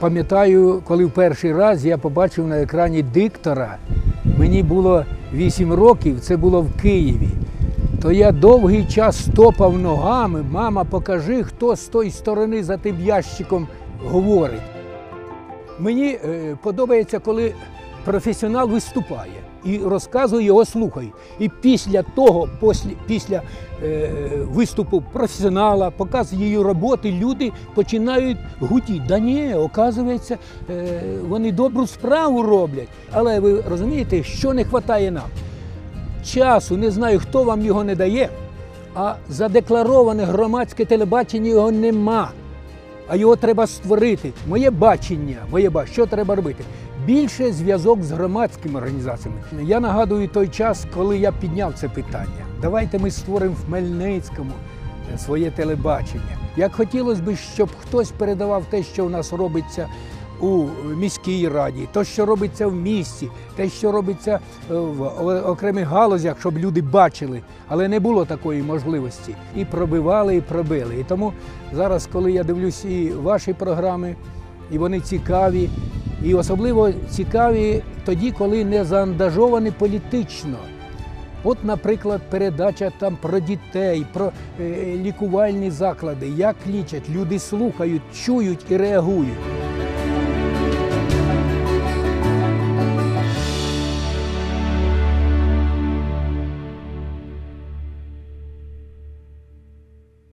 пам'ятаю, коли в перший раз я побачив на екрані диктора, мені було 8 років, це було в Києві. То я довгий час стопав ногами, мама, покажи, хто з тої сторони за тим ящиком говорить. Мені е, подобається, коли професіонал виступає і розказує, його слухають. І після того, після, після е, виступу професіонала, показу її роботи, люди починають гудіти. Да ні, оказується, е, вони добру справу роблять. Але ви розумієте, що не вистачає нам? Часу, не знаю, хто вам його не дає, а задеклароване громадське телебачення його нема а його треба створити. Моє бачення, моє бачення, що треба робити? Більше зв'язок з громадськими організаціями. Я нагадую той час, коли я підняв це питання. Давайте ми створимо в Хмельницькому е, своє телебачення. Як хотілося б, щоб хтось передавав те, що у нас робиться у міській раді, то, що робиться в місті, те, що робиться е, в окремих галузях, щоб люди бачили, але не було такої можливості. І пробивали, і пробили. І тому зараз, коли я дивлюсь і ваші програми, і вони цікаві, і особливо цікаві тоді, коли не заангажовані політично. От, наприклад, передача там про дітей, про е, лікувальні заклади, як лічать, люди слухають, чують і реагують.